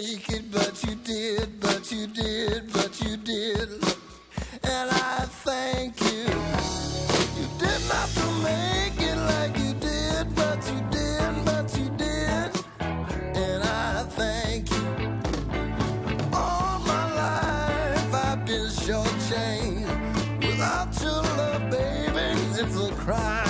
make it, but you did, but you did, but you did. And I thank you. You did not have to make it like you did, but you did, but you did. And I thank you. All my life I've been shortchanged. Without your love, baby, it's a crime.